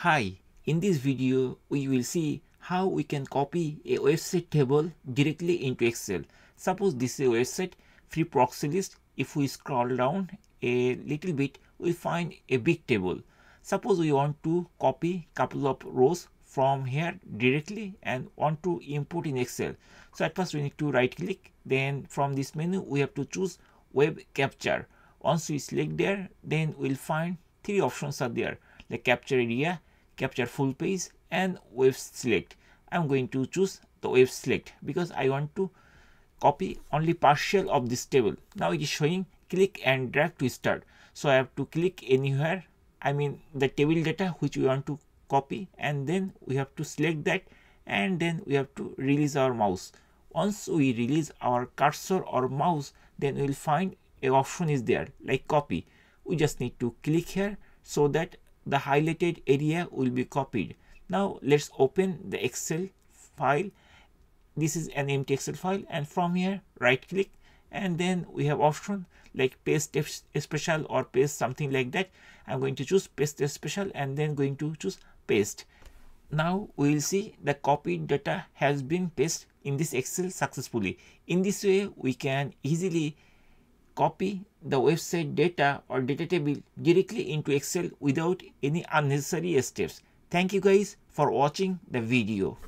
Hi, in this video we will see how we can copy a website table directly into Excel. Suppose this is a website free proxy list. If we scroll down a little bit we find a big table. Suppose we want to copy couple of rows from here directly and want to import in Excel. So at first we need to right click then from this menu we have to choose web capture. Once we select there then we'll find three options are there like capture area, capture full page and web select. I'm going to choose the web select because I want to copy only partial of this table. Now it is showing click and drag to start. So I have to click anywhere. I mean the table data which we want to copy and then we have to select that and then we have to release our mouse. Once we release our cursor or mouse then we will find a option is there like copy. We just need to click here so that the highlighted area will be copied. Now let's open the Excel file. This is an empty Excel file and from here right click and then we have option like paste special or paste something like that. I'm going to choose paste special and then going to choose paste. Now we will see the copied data has been pasted in this Excel successfully. In this way we can easily copy the website data or data table directly into Excel without any unnecessary steps. Thank you guys for watching the video.